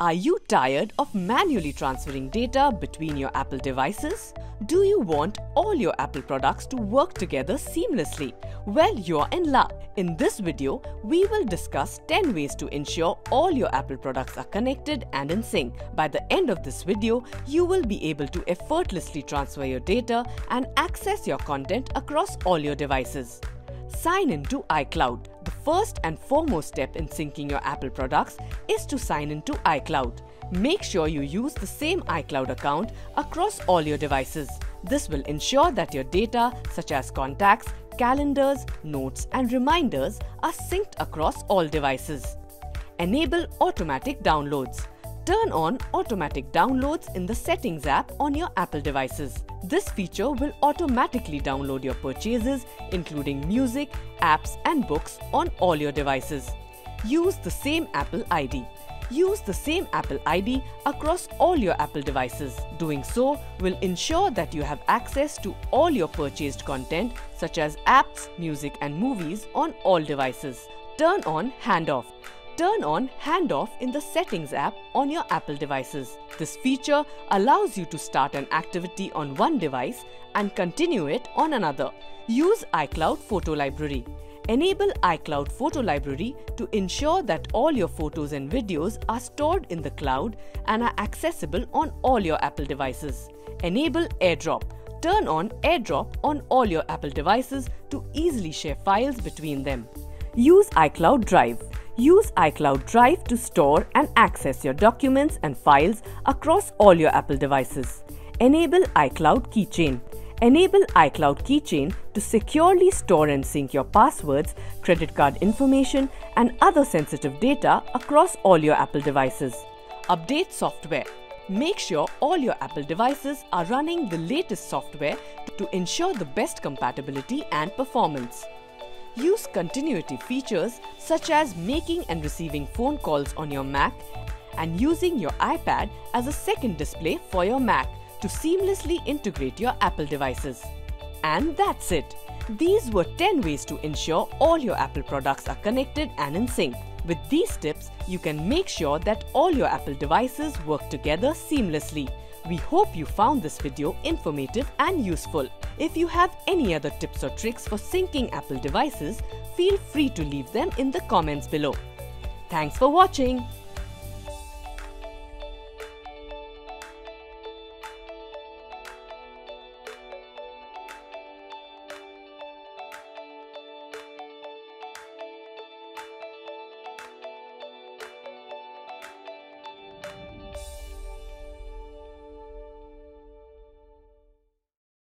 Are you tired of manually transferring data between your Apple devices? Do you want all your Apple products to work together seamlessly? Well, you're in luck. In this video, we will discuss 10 ways to ensure all your Apple products are connected and in sync. By the end of this video, you will be able to effortlessly transfer your data and access your content across all your devices. Sign in to iCloud. First and foremost step in syncing your Apple products is to sign into iCloud. Make sure you use the same iCloud account across all your devices. This will ensure that your data, such as contacts, calendars, notes, and reminders, are synced across all devices. Enable automatic downloads. Turn on automatic downloads in the Settings app on your Apple devices. This feature will automatically download your purchases, including music, apps, and books, on all your devices. Use the same Apple ID. Use the same Apple ID across all your Apple devices. Doing so will ensure that you have access to all your purchased content, such as apps, music, and movies, on all devices. Turn on Handoff. Turn on Handoff in the Settings app on your Apple devices. This feature allows you to start an activity on one device and continue it on another. Use iCloud Photo Library. Enable iCloud Photo Library to ensure that all your photos and videos are stored in the cloud and are accessible on all your Apple devices. Enable AirDrop. Turn on AirDrop on all your Apple devices to easily share files between them. Use iCloud Drive. Use iCloud Drive to store and access your documents and files across all your Apple devices. Enable iCloud Keychain. Enable iCloud Keychain to securely store and sync your passwords, credit card information, and other sensitive data across all your Apple devices. Update software. Make sure all your Apple devices are running the latest software to ensure the best compatibility and performance. Use continuity features such as making and receiving phone calls on your Mac and using your iPad as a second display for your Mac to seamlessly integrate your Apple devices. And that's it. These were 10 ways to ensure all your Apple products are connected and in sync. With these tips, you can make sure that all your Apple devices work together seamlessly. We hope you found this video informative and useful. If you have any other tips or tricks for syncing Apple devices, feel free to leave them in the comments below. Thanks for watching.